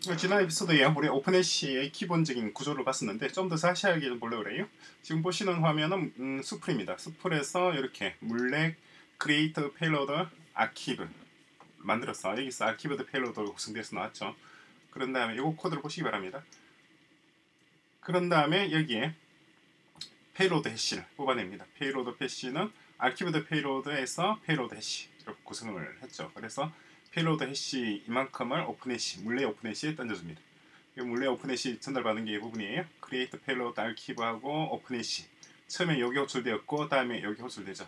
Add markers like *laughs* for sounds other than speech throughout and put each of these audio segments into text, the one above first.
지난 에피소드에 우리 Openhash의 기본적인 구조를 봤었는데 좀 더 자세하게 좀 그래요. 지금 보시는 화면은 음, 수풀입니다. 수풀에서 이렇게 Mulet create payload archive 만들었어. 여기서 아키브드 페일로드가 구성돼서 나왔죠. 그런 다음에 이거 코드를 보시기 바랍니다. 그런 다음에 여기에 payload hash를 뽑아냅니다. payload hash는 archived payload에서 payload hash로 구성을 했죠. 그래서 payload hash 이만큼을 Openhash, Mulet Openhash에 던져줍니다. 이 Mulet Openhash 전달받은 게 이 부분이에요. create payload archive하고 Openhash. 처음에 여기 호출되었고 다음에 여기 호출되죠.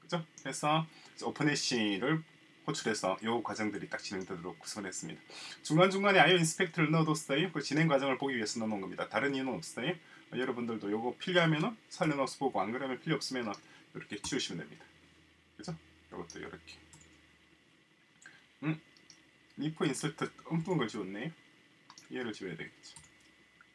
그죠? 그래서 Openhash를 호출해서 이 과정들이 딱 진행되도록 구성을 했습니다. 중간중간에 IO inspect를 넣어뒀어요. 그 진행 과정을 보기 위해서 넣어놓은 겁니다. 다른 이유는 없어요. 여러분들도 이거 필요하면 살려놓아서 보고 안 그러면 필요 없으면 이렇게 치우시면 됩니다. 그죠? 이것도 이렇게. 음, Repo insert 엉뚱한 걸 지웠네. 얘를 지워야 되겠죠.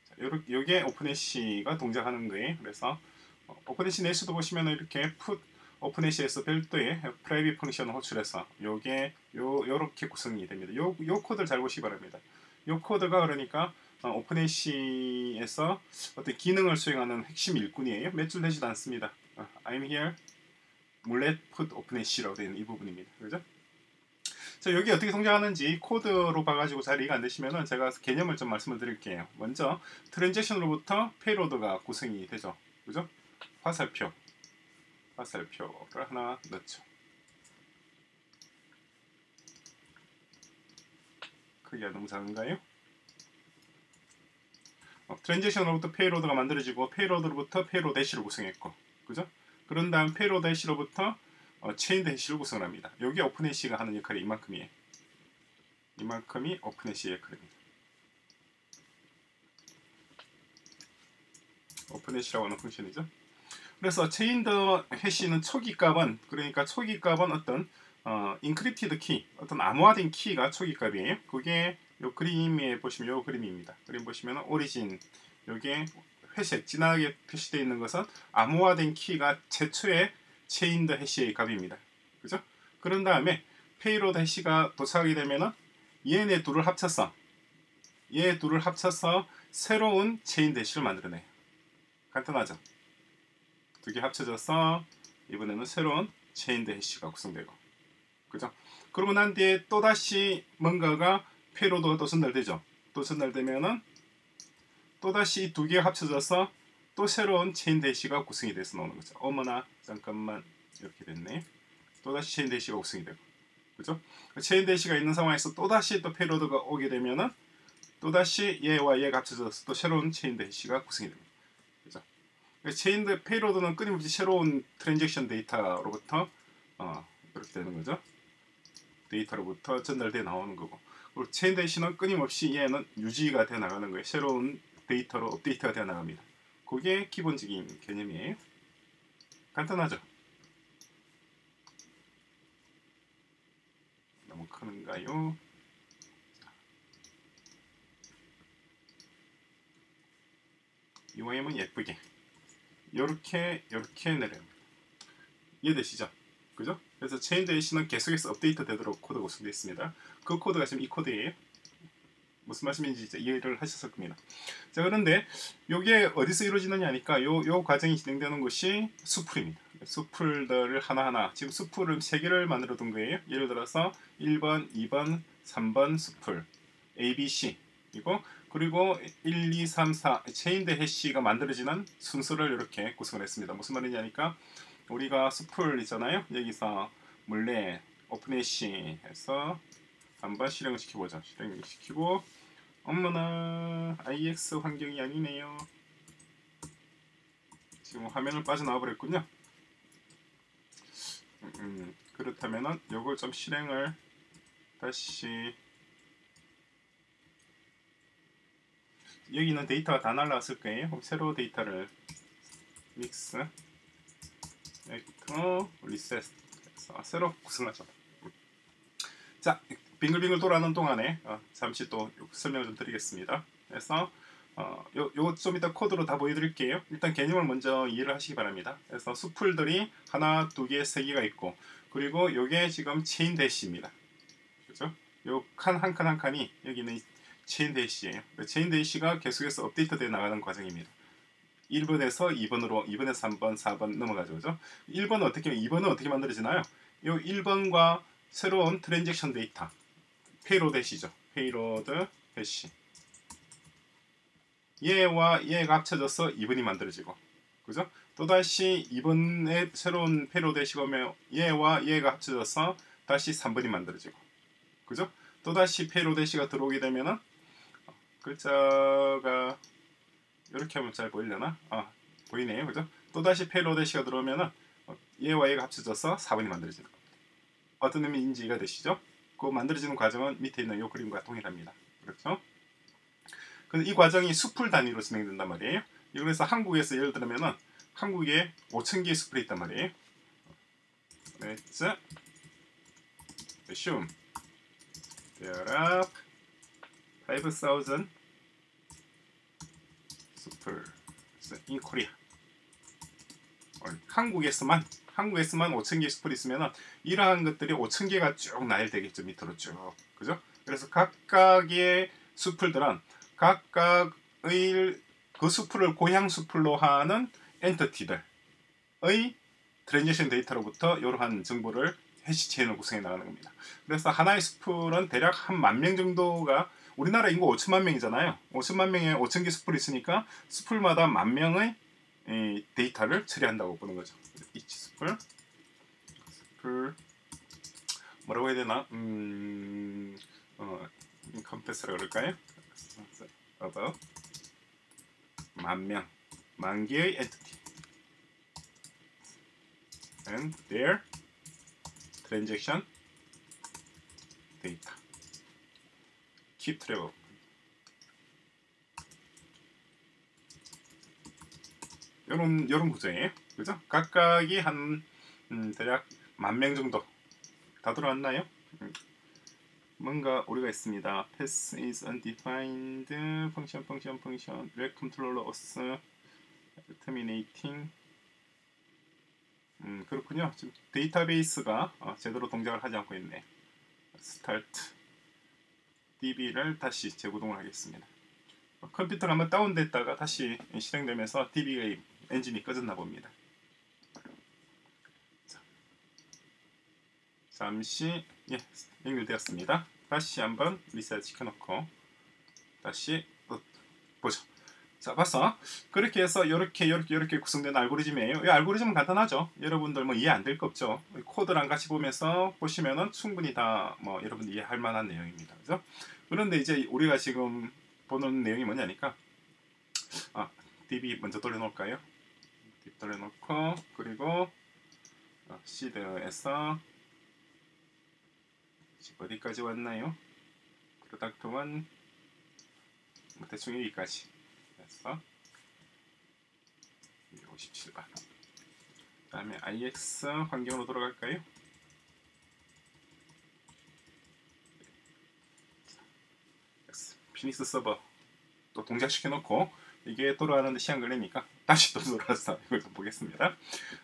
자, 요렇게, 요게 Openhash가 동작하는 거예요. 그래서 어, Openhash 내부도 보시면 이렇게 put Openhash에서 별도의 private function을 호출해서 요게 요 요렇게 구성이 됩니다. 요, 요 코드를 잘 보시기 바랍니다. 요 코드가 그러니까 어, Openhash에서 어떤 기능을 수행하는 핵심 일꾼이에요. 몇 줄 되지도 않습니다. 어, I'm here 몰래 put 오픈해시라고 되는 이 부분입니다. 그죠? 자, 여기 어떻게 성장하는지 코드로 봐가지고 잘 이해가 안 되시면은 제가 개념을 좀 말씀을 드릴게요. 먼저 트랜잭션으로부터 페이로드가 구성이 되죠. 그죠? 화살표 화살표를 하나 넣죠. 크기가 너무 작은가요? 어, transaction으로부터 payload가 만들어지고 payload로부터 payload hash를 구성했고 그죠? 그런 다음 payload hash로부터 어, chained hash를 구성합니다. 여기 open hash가 하는 역할이 이만큼이에요. 이만큼이 open hash의 역할입니다. open hash라고 하는 function이죠. 그래서 chained hash는 초기 값은 그러니까 초기 값은 어떤 어, encrypted key, 어떤 암호화된 키가 초기 값이에요. 그게 요 그림에 보시면 요 그림입니다. 그림 보시면 origin 요게 회색 진하게 표시되어 있는 것은 암호화된 키가 최초의 chained hash의 값입니다. 그죠? 그런 다음에 payload hash가 도착하게 되면은 얘네 둘을 합쳐서 얘 둘을 합쳐서 새로운 chained hash를 만들어내요. 간단하죠? 두 개 합쳐져서 이번에는 새로운 chained hash가 구성되고 그죠? 그러고 난 뒤에 또다시 뭔가가 payload가 또 전달되죠. 또 전달되면은 또다시 두 개가 합쳐져서 또 새로운 chained hash가 구성이 돼서 나오는 거죠. 어머나 잠깐만 이렇게 됐네. 또다시 chained hash가 구성이 되고 그죠? chained hash가 있는 상황에서 또다시 또 payload가 오게 되면은 또다시 얘와 얘가 합쳐져서 또 새로운 chained hash가 구성이 됩니다. 그죠? chained 대 payload는 끊임없이 새로운 transaction 데이터로부터 어, 이렇게 되는 거죠. 데이터로부터 전달돼 나오는 거고 그리고 chained hash는 끊임없이 얘는 유지가 되어 나가는 거예요. 새로운 데이터로 업데이트가 되어 나갑니다. 그게 기본적인 개념이에요. 간단하죠? 너무 크는가요? UIM은 예쁘게 이렇게 이렇게 내려옵니다. 이해되시죠? 그죠? 그래서 chained hash는 계속해서 업데이트 되도록 코드가 구성되어 있습니다. 그 코드가 지금 이 코드예요. 무슨 말씀인지 이해를 하셨을 겁니다. 자 그런데 이게 어디서 이루어지느냐니까 요, 요 과정이 진행되는 것이 수풀입니다. 수풀들을 하나하나 지금 수풀을 세 개를 만들어 둔 거예요. 예를 들어서 1번, 2번, 3번 수풀 A, B, C 이고 그리고 1, 2, 3, 4 chained hash가 만들어지는 순서를 이렇게 구성을 했습니다. 무슨 말이냐니까 우리가 수풀 있잖아요. 여기서 몰래 open hash 해서 한번 실행을 시켜보죠. 실행을 시키고 어머나 IEx 환경이 아니네요. 지금 화면을 빠져나와 버렸군요. 음, 음, 그렇다면은 요걸 좀 실행을 다시 여기 있는 데이터가 다 날라왔을 거예요. 새로 데이터를 mix ecto reset 해서 새로 구성하죠. 자, 빙글빙글 돌아가는 동안에 어, 잠시 또 설명을 좀 드리겠습니다. 그래서 어, 요, 요 좀 이따 코드로 다 보여드릴게요. 일단 개념을 먼저 이해를 하시기 바랍니다. 그래서 수풀들이 하나, 두 개, 세 개가 있고 그리고 요게 지금 chained hash입니다. 그죠? 요 칸 한 칸 한 칸이 여기는 chained hash예요. chained hash가 계속해서 업데이트 되어 나가는 과정입니다. 1번에서 2번으로 2번에서 3번, 4번 넘어가죠. 그죠? 1번은 어떻게 2번은 어떻게 만들어지나요? 이 1번과 새로운 transaction 데이터 payload hash죠. payload hash 얘와 얘가 합쳐져서 2번이 만들어지고 그죠? 또다시 2번에 새로운 payload hash가 오면 얘와 얘가 합쳐져서 다시 3번이 만들어지고 그죠? 또다시 payload hash가 들어오게 되면은 글자가 이렇게 하면 잘 보이려나? 아 보이네요, 그죠? 또 다시 payload hash가 들어오면은 얘와 얘가 합쳐져서 4번이 만들어지는 겁니다. 어떤 의미인지 이해가 되시죠? 그 만들어지는 과정은 밑에 있는 이 그림과 동일합니다. 그렇죠? 근데 이 과정이 수풀 단위로 진행된단 말이에요. 그래서 한국에서 예를 들면은 한국에 5천 개의 수풀이 있단 말이에요. Let's assume there are 5,000 super in Korea. 한국에서만 한국에서만 5천 개의 수풀이 있으면 이러한 것들이 5천 개가 쭉 나열되겠죠 밑으로 쭉 그죠? 그래서 각각의 수풀들은 각각의 그 수풀을 고향 수풀로 하는 entity들의 transaction 데이터로부터 이러한 정보를 hash chain을 구성해 나가는 겁니다. 그래서 하나의 수풀은 대략 한 만 명 정도가 우리나라 인구 5천만 명이잖아요. 5천만 명에 5천 개 수풀이 있으니까 수풀마다 만 명의 데이터를 처리한다고 보는 거죠. each 수풀 수풀 뭐라고 해야 되나? 음, 어, 컴패스라 그럴까요? about 만 명, 만 개의 entity and their transaction data. keep track. 요런 요런 구조예요. 그죠? 각각이 한 음, 대략 만 명 정도 다 들어왔나요? 음. 뭔가 오류가 있습니다. pass is undefined function function function red controller us terminating 음 그렇군요. 지금 데이터베이스가 어, 제대로 동작을 하지 않고 있네. start DB를 다시 재구동을 하겠습니다. 컴퓨터가 한번 다운됐다가 다시 실행되면서 DB 엔진이 꺼졌나 봅니다. 자, 잠시 예, 연결되었습니다. 다시 한번 리셋 시켜놓고 다시 어, 보죠. 자, 봤어? 그렇게 해서 이렇게 이렇게 이렇게 구성된 알고리즘이에요. 이 알고리즘은 간단하죠. 여러분들 뭐 이해 안 될 거 없죠. 코드랑 같이 보면서 보시면은 충분히 다 뭐 여러분들 이해할 만한 내용입니다. 그죠? 그런데 이제 우리가 지금 보는 내용이 뭐냐니까 아, DB 먼저 돌려놓을까요? DB 돌려놓고 그리고 어, seed에서 어디까지 왔나요? product 1뭐 대충 여기까지 해서 57번 그 다음에 IEx 환경으로 돌아갈까요? 피닉스 서버 또 동작시켜 놓고 이게 돌아가는데 시간 걸리니까 다시 또 돌아서 이걸 좀 보겠습니다.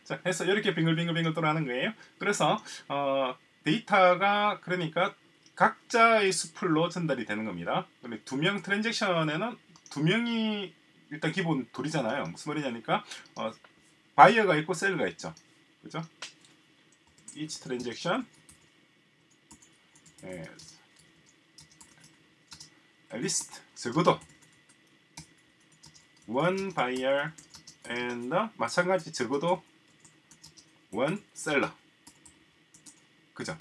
자, 해서 이렇게 빙글빙글빙글 돌아가는 거예요. 그래서 어, 데이터가 그러니까 각자의 수풀로 전달이 되는 겁니다. 두명 트랜잭션에는 두 명이 일단 기본 둘이잖아요. 무슨 말이냐니까 어, 바이어가 있고 셀러가 있죠. 그죠? each transaction is list 적어도 one buyer and 마찬가지 적어도 one seller 그죠?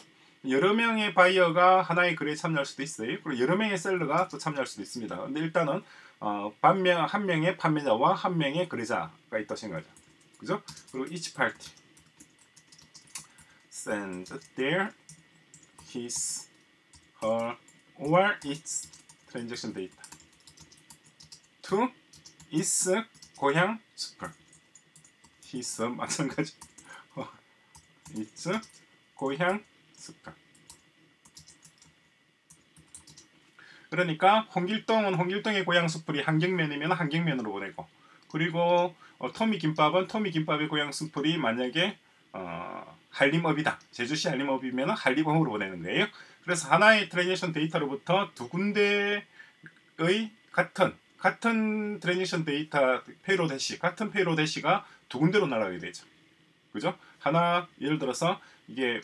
여러 명의 바이어가 하나의 거래에 참여할 수도 있어요. 그리고 여러 명의 셀러가 또 참여할 수도 있습니다. 근데 일단은 어, 반명 한 명의 판매자와 한 명의 거래자가 있다 생각하죠. 그죠? 그리고 each party send their his her or its transaction data to its 고향? super his 마찬가지. *laughs* its 고향. super 그러니까 홍길동은 홍길동의 고향 수풀이 한경면이면 한경면으로 보내고 그리고 어, 토미 김밥은 토미 김밥의 고향 수풀이 만약에 어, 한림읍이다. 제주시 한림읍이면 한림읍으로 보내는 거예요. 그래서 하나의 transaction 데이터로부터 두 군데 같은 같은 transaction 데이터 payload hash 같은 payload hash가 두 군데로 날아가게 되죠. 그죠? 하나 예를 들어서 이게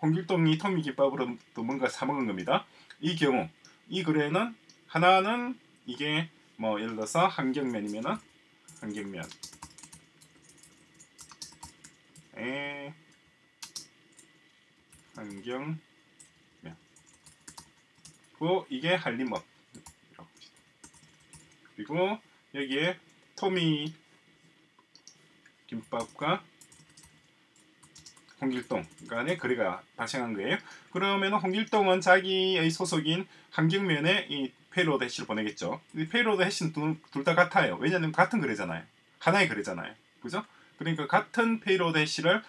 홍길동이 통미 김밥으로 또 뭔가 사 먹은 겁니다. 이 경우 이 글에는 하나는 이게 뭐 예를 들어서 한경면이면은 한경면 에 한경면 그리고 이게 한림읍 그리고 여기에 토미 김밥과 홍길동 간의 거래가 발생한 거예요. 그러면 홍길동은 자기의 소속인 한경면에 이 payload hash를 보내겠죠. 이 payload hash는 둘 다 같아요. 왜냐하면 같은 거래잖아요. 하나의 거래잖아요. 그죠? 그러니까 같은 payload hash를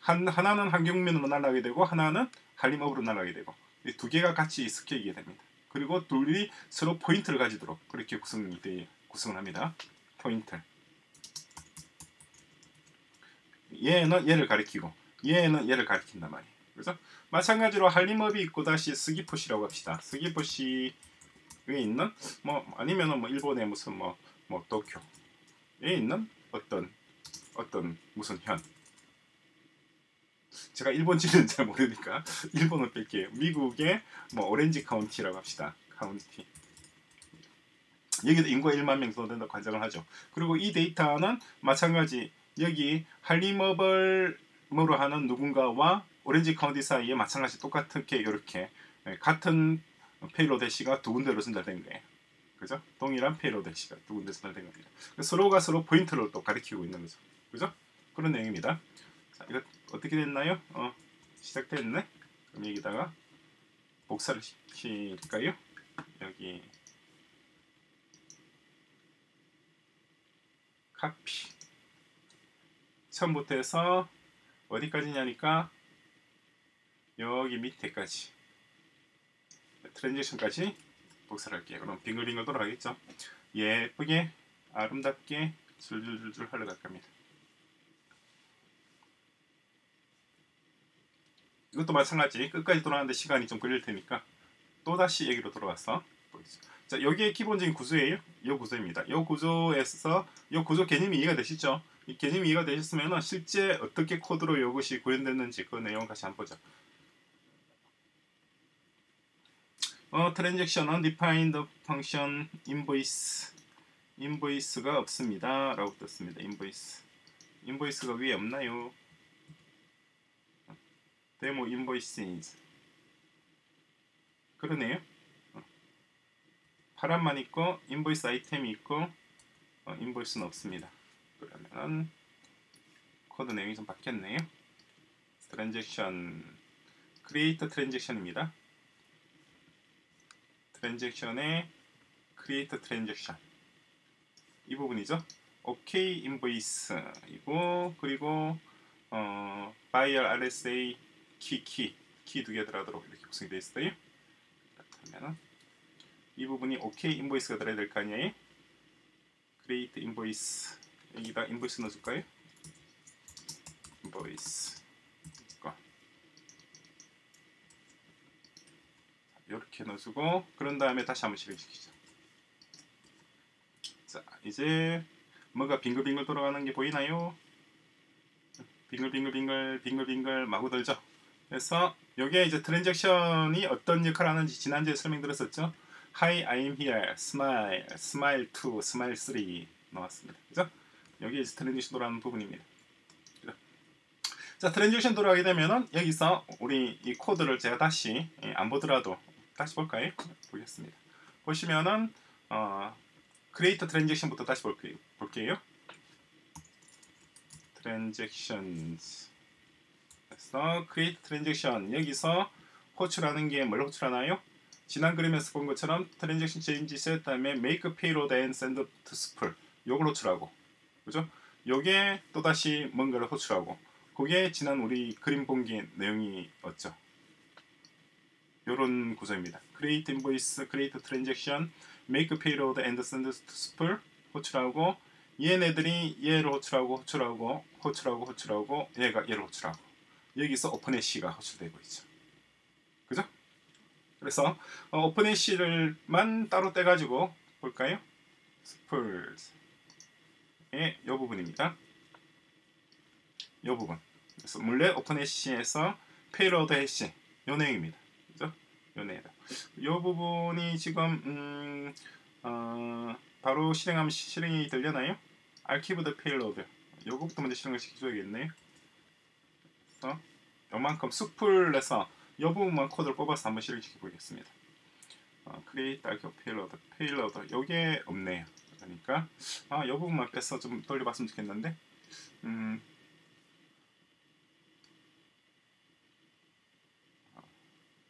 한, 하나는 한경면으로 날아가게 되고 하나는 한림읍으로 날아가게 되고 두 개가 같이 스케이게 됩니다. 그리고 둘이 서로 포인트를 가지도록 그렇게 구성이 돼 구성을 합니다. 포인트. 얘는 얘를 가리키고 얘는 얘를 가리킨단 말이에요. 그래서 마찬가지로 한림읍이 있고 다시 서귀포시라고 합시다. 서귀포시에 있는 뭐 아니면은 뭐 일본의 무슨 뭐뭐 뭐 도쿄에 있는 어떤 어떤 무슨 현 제가 일본 지리는 잘 모르니까 *laughs* 일본을 뺄게요. 미국의 뭐 오렌지 카운티라고 합시다. 카운티. 여기도 인구가 1만 명 정도 된다고 관장을 하죠. 그리고 이 데이터는 마찬가지 여기 한림읍 으로 하는 누군가와 오렌지 카운티 사이에 마찬가지 똑같게 이렇게 예, 같은 payload hash가 두 군데로 전달된 거예요. 그죠? 동일한 payload hash가 두 군데 전달된 겁니다. 서로가 서로 포인트를 또 가리키고 있는 거죠. 그죠? 그런 내용입니다. 자, 이거 어떻게 됐나요? 어, 시작됐네. 그럼 여기다가 복사를 시킬까요? 여기 카피 처음부터 해서 어디까지냐니까 여기 밑에까지 트랜지션까지 복사를 할게요. 그럼 빙글빙글 돌아가겠죠. 예쁘게 아름답게 줄줄줄줄 흘러갈 겁니다. 이것도 마찬가지 끝까지 돌아가는데 시간이 좀 걸릴 테니까 또다시 돌아와서 보겠습니다. 자 여기에 기본적인 구조예요. 이 구조입니다. 이 구조에서 이 구조 개념이 이해가 되시죠? 이 개념이 이해가 되셨으면 실제 어떻게 코드로 이것이 구현됐는지 그 내용 다시 한번 보죠. 어, transaction undefined function invoice invoice가 없습니다. 라고 떴습니다. invoice invoice가 위에 없나요? 데모 invoices 그러네요. 파란만 있고 invoice item이 있고 어, invoice는 없습니다. 그러면 코드 내용이 좀 바뀌었네요. transaction create transaction입니다. transaction의 create transaction 이 부분이죠. OK invoice이고 그리고 어, buyer RSA 키 키 키 두 개 들어가도록 이렇게 구성이 되어 있어요. 그러면 이 부분이 OK invoice가 들어야 될 거 아니에요? create invoice 여기다 invoice 넣어줄까요? invoice 이렇게 넣어주고 그런 다음에 다시 한번 실행시키죠. 자 이제 뭐가 빙글빙글 돌아가는 게 보이나요? 빙글빙글빙글 빙글빙글 마구 돌죠. 그래서 여기에 이제 transaction이 어떤 역할을 하는지 지난주에 설명드렸었죠. Hi, I'm here. Smile, smile 2, smile 3 나왔습니다. 그죠? 여기 transaction 돌아가는 부분입니다. 그죠? 자, transaction 돌아가게 되면은 여기서 우리 이 코드를 제가 다시 예, 안 보더라도 다시 볼까요? 보겠습니다. 보시면은 어, create transaction부터 다시 볼게요. 볼게요. transactions 그래서 create transaction 여기서 호출하는 게 뭘 호출하나요? 지난 그림에서 본 것처럼 transaction changeset 다음에 make payload and send to spool 요걸 호출하고 그죠? 요게 또다시 뭔가를 호출하고 그게 지난 우리 그림 본 게 내용이었죠. 요런 구조입니다. create invoice, create transaction, make payload and send to spool 호출하고 얘네들이 얘를 호출하고 호출하고 호출하고 호출하고 얘가 얘를 호출하고 여기서 Openhash가 호출되고 있죠. 그죠? 그래서 어, Openhash를만 따로 떼가지고 볼까요? spool의 이 부분입니다. 이 부분. 그래서 물레 Openhash에서 payload hash 요 내용입니다. 그죠? 요 내용. 요 부분이 지금 음, 어, 바로 실행하면 실행이 되려나요? archived payload 요거부터 먼저 실행을 시켜줘야겠네요. 그래서 요만큼 spool에서 요 부분만 코드를 뽑아서 한번 실행시켜 보겠습니다. 어, create 알키브 페일로드 페일로드 요게 없네요. 그러니까 아, 요 부분만 빼서 좀 돌려봤으면 좋겠는데 음,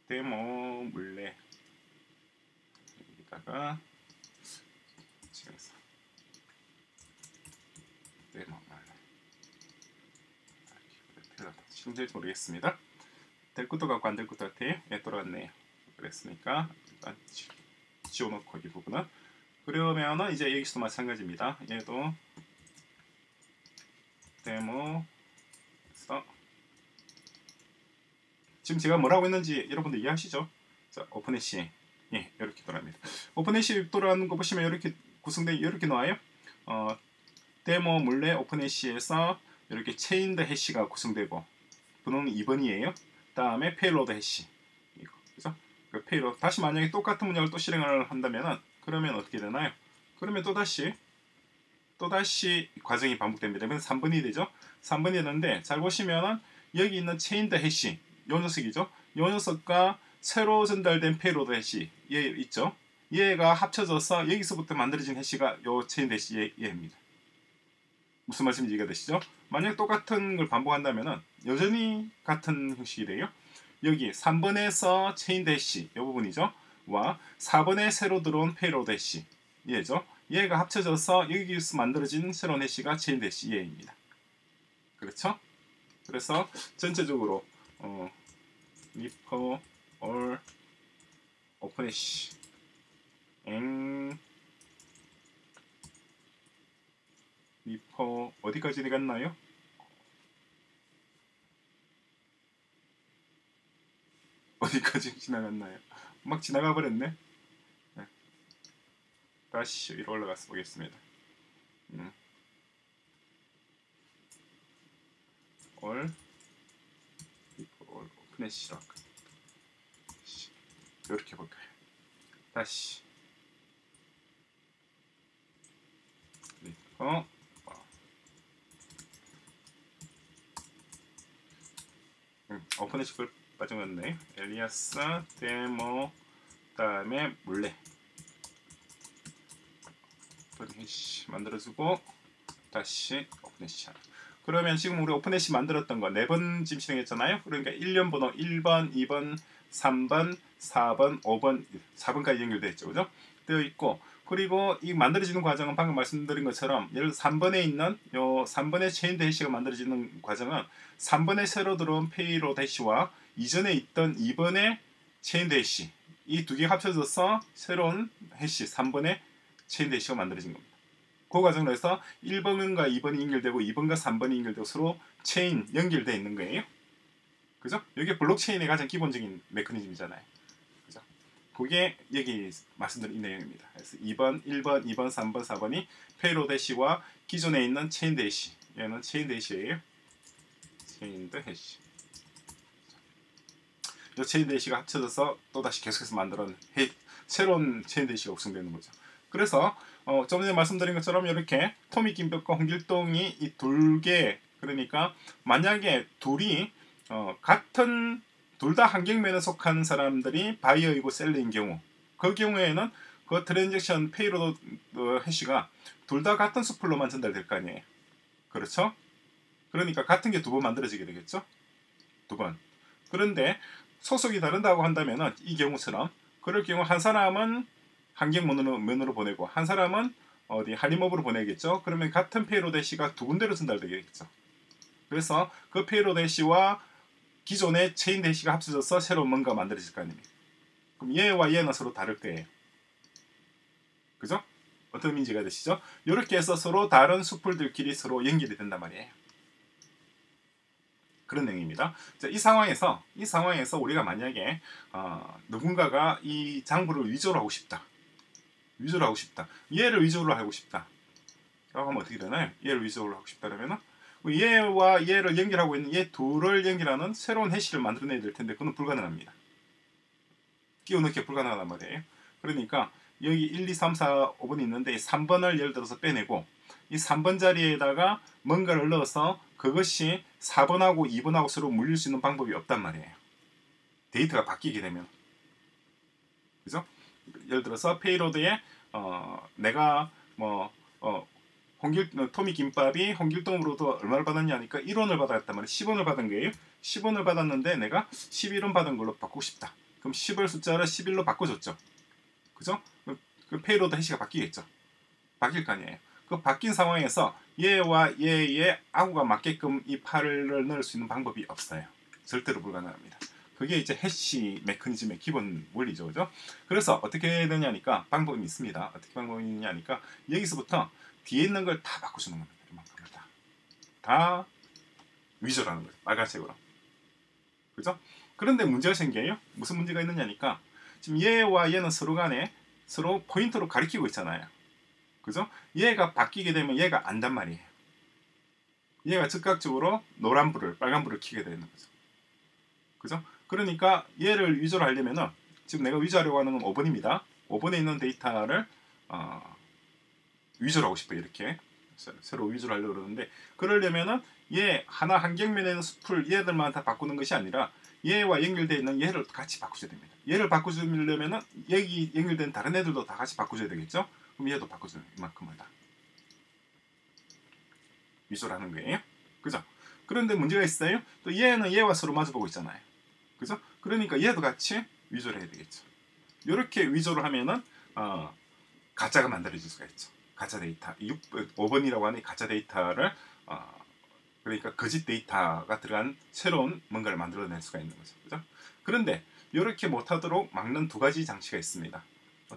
데모 물레 여기다가 지금서 데모 물레 될지 모르겠습니다. 될 것도 같고 안 될 것도 같아요. 예, 돌아왔네요. 그랬으니까 일단 지워놓고 이 부분은 그러면은 이제 여기서도 마찬가지입니다. 얘도 데모 서 지금 제가 뭐라고 했는지 여러분들 이해하시죠? 자, Openhash 예, 이렇게 돌아갑니다. Openhash 돌아가는 거 보시면 이렇게 구성되 이렇게 나와요. 어, 데모 물레 Openhash에서 이렇게 chained hash가 구성되고 번호는 2번이에요. 다음에 payload hash 이거 그죠? 그 payload 다시 만약에 똑같은 문장을 또 실행을 한다면은 그러면 어떻게 되나요? 그러면 또 다시 또 다시 과정이 반복됩니다. 그래서 3번이 되죠. 3번이 되는데 잘 보시면은 여기 있는 chained hash 요 녀석이죠. 요 녀석과 새로 전달된 payload hash 얘 있죠. 얘가 합쳐져서 여기서부터 만들어진 hash가 요 chain hash 얘, 얘입니다. 무슨 말씀인지 이해가 되시죠? 만약 똑같은 걸 반복한다면 여전히 같은 형식이 돼요. 여기 3번에서 chain hash 이 부분이죠. 와 4번에 새로 들어온 payload hash 얘죠. 얘가 합쳐져서 여기서 만들어진 새로운 해시가 체인 해시 얘입니다. 그렇죠? 그래서 전체적으로 어, 리퍼 올 오픈 해시 엥 리퍼 어디까지 내갔나요? 어디까지 지나갔나요? 막 지나가 버렸네. 네. 다시 위로 올라가서 보겠습니다. 음. 올 오픈해 시락 이렇게 볼까요? 다시 리퍼 음, 오픈해시 걸 빠져갔네 엘리아스 데모 다음에 물레 오픈해시 만들어주고 다시 오픈해시 그러면 지금 우리 오픈해시 만들었던 거 네 번 지금 실행했잖아요. 그러니까 1년 번호 1번, 2번, 3번, 4번, 5번, 4번까지 연결되어 있죠. 그죠? 되어 있고 그리고 이 만들어지는 과정은 방금 말씀드린 것처럼 예를 들어 3번에 있는 요 3번의 체인 대시가 만들어지는 과정은 3번에 새로 들어온 payload hash와 이전에 있던 2번의 chain hash 이 두 개 합쳐져서 새로운 hash 3번의 chain hash가 만들어진 겁니다. 그 과정으로 해서 1번과 2번이 연결되고 2번과 3번이 연결되고 서로 체인 연결되어 있는 거예요. 그죠? 이게 블록체인의 가장 기본적인 메커니즘이잖아요. 그게 여기 말씀드린 이 내용입니다. 그래서 2번, 1번, 2번, 3번, 4번이 payload hash와 기존에 있는 chain hash. 얘는 chain hash예요. chained hash. 이 chain hash가 합쳐져서 또다시 계속해서 만들어낸 새로운 chain hash가 구성되는 거죠. 그래서 어, 좀 전에 말씀드린 것처럼 이렇게 토미 김밥과 홍길동이 이 둘 개 그러니까 만약에 둘이 어, 같은 둘다 한경면에 속한 사람들이 바이어이고 seller인 경우 그 경우에는 그 transaction payload 어, hash가 둘 다 같은 수풀로만 전달될 거 아니에요. 그렇죠? 그러니까 같은 게 두 번 만들어지게 되겠죠? 두 번. 그런데 소속이 다른다고 한다면 이 경우처럼 그럴 경우 한 사람은 한경면으로 면으로 보내고 한 사람은 어디 한림읍으로 보내겠죠. 그러면 같은 payload hash가 두 군데로 전달되겠죠. 그래서 그 payload hash와 기존의 체인 대시가 합쳐져서 새로운 뭔가 만들어질 거 아닙니까? 그럼 얘와 얘는 서로 다를 거예요. 그죠? 어떤 의미인지가 되시죠? 이렇게 해서 서로 다른 수풀들끼리 서로 연결이 된단 말이에요. 그런 내용입니다. 자, 이 상황에서 이 상황에서 우리가 만약에 어, 누군가가 이 장부를 위조를 하고 싶다. 위조를 하고 싶다. 얘를 위조를 하고 싶다. 라고 하면 어떻게 되나요? 얘를 위조를 하고 싶다 그러면은 얘와 얘를 연결하고 있는 얘 둘을 연결하는 새로운 해시를 만들어내야 될 텐데 그건 불가능합니다. 끼워 넣기 불가능하단 말이에요. 그러니까 여기 1, 2, 3, 4, 5번이 있는데 3번을 예를 들어서 빼내고 이 3번 자리에다가 뭔가를 넣어서 그것이 4번하고 2번하고 서로 물릴 수 있는 방법이 없단 말이에요. 데이터가 바뀌게 되면. 그죠? 예를 들어서 페이로드에 어, 내가 뭐 어, 홍길 토미 김밥이 홍길동으로도 얼마를 받았냐 하니까 1원을 받았단 말이에요. 10원을 받은 거예요. 10원을 받았는데 내가 11원 받은 걸로 바꾸고 싶다. 그럼 10을 숫자를 11로 바꿔줬죠. 그죠? 그 payload hash가 바뀌겠죠. 바뀔 거 아니에요. 그 바뀐 상황에서 얘와 얘의 아구가 맞게끔 이 팔을 넣을 수 있는 방법이 없어요. 절대로 불가능합니다. 그게 이제 hash 메커니즘의 기본 원리죠. 그죠? 그래서 어떻게 되냐니까 방법이 있습니다. 어떻게 방법이 있냐니까 여기서부터 뒤에 있는 걸 다 바꿔주는 겁니다. 이만큼을 다. 다 위조라는 거예요. 빨간색으로. 그죠? 그런데 문제가 생겨요. 무슨 문제가 있느냐니까 지금 얘와 얘는 서로 간에 서로 포인트로 가리키고 있잖아요. 그죠? 얘가 바뀌게 되면 얘가 안단 말이에요. 얘가 즉각적으로 노란불을 빨간불을 켜게 되는 거죠. 그죠? 그러니까 얘를 위조를 하려면은 지금 내가 위조하려고 하는 건 5번입니다. 5번에 있는 데이터를 어, 위조를 하고 싶어요. 이렇게 새로 위조를 하려고 그러는데 그러려면은 얘 하나 한 경면에 있는 숲을 얘들만 다 바꾸는 것이 아니라 얘와 연결되어 있는 얘를 같이 바꾸셔야 됩니다. 얘를 바꾸려면은 여기 연결된 다른 애들도 다 같이 바꾸셔야 되겠죠? 그럼 얘도 바꿔주는 이만큼을 다 위조라는 거예요. 그죠? 그런데 문제가 있어요. 또 얘는 얘와 서로 마주보고 있잖아요. 그죠? 그러니까 얘도 같이 위조를 해야 되겠죠. 이렇게 위조를 하면은 어, 가짜가 만들어질 수가 있죠. 가짜 데이터 6, 5번이라고 하는 가짜 데이터를 어, 그러니까 거짓 데이터가 들어간 새로운 뭔가를 만들어낼 수가 있는 거죠. 그죠? 그런데 이렇게 못하도록 막는 두 가지 장치가 있습니다.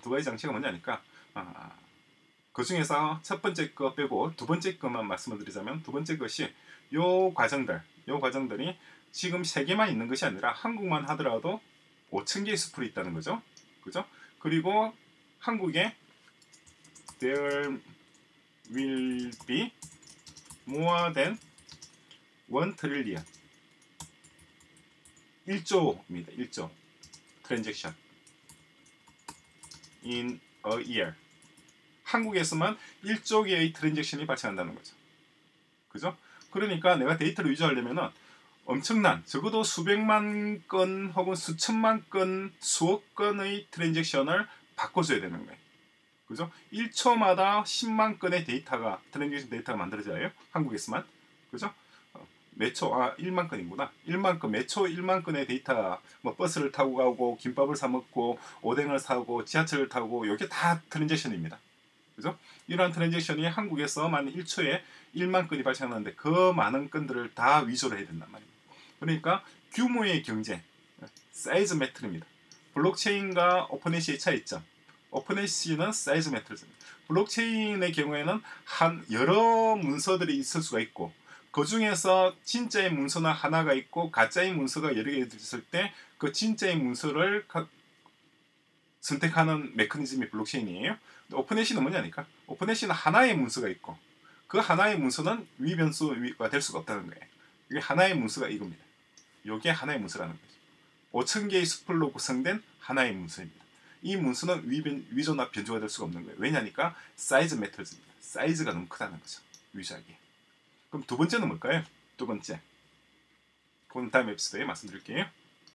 두 가지 장치가 뭐냐니까 아, 그 중에서 첫 번째 거 빼고 두 번째 것만 말씀을 드리자면 두 번째 것이 요 과정들, 요 과정들이 지금 세계만 있는 것이 아니라 한국만 하더라도 5천 개의 수풀이 있다는 거죠. 그죠? 그리고 한국에 there will be more than 1 trillion 1조입니다. 1조 transaction in a year 한국에서만 1조 개의 transaction이 발생한다는 거죠. 그죠? 그러니까 내가 데이터를 유지하려면은 엄청난 적어도 수백만 건 혹은 수천만 건 수억 건의 transaction을 바꿔줘야 되는 거예요. 그죠? 1초마다 10만 건의 데이터가 transaction 데이터가 만들어져요. 한국에서만. 그죠? 어, 매초 아 1만 건이구나. 1만 건 매초 1만 건의 데이터 뭐 버스를 타고 가고 김밥을 사 먹고 오뎅을 사고 지하철을 타고 이게 다 transaction입니다. 그죠? 이러한 transaction이 한국에서만 1초에 1만 건이 발생하는데 그 많은 건들을 다 위조를 해야 된단 말입니다. 그러니까 규모의 경제, size matters입니다. 블록체인과 Openhash의 차이점. Openhash는 size matters입니다. 블록체인의 경우에는 한 여러 문서들이 있을 수가 있고 그 중에서 진짜의 문서는 하나가 있고 가짜의 문서가 여러 개 있을 때 그 진짜의 문서를 선택하는 메커니즘이 블록체인이에요. Openhash는 뭐냐니까 Openhash는 하나의 문서가 있고 그 하나의 문서는 위변조가 될 수가 없다는 거예요. 이게 하나의 문서가 이겁니다. 이게 하나의 문서라는 거죠. 5천 개의 수풀로 구성된 하나의 문서입니다. 이 문서는 위변, 위조나 변조가 될 수가 없는 거예요. 왜냐니까 size matters입니다. 사이즈가 너무 크다는 거죠. 위조하기. 그럼 두 번째는 뭘까요? 두 번째. 그건 다음 에피소드에 말씀드릴게요.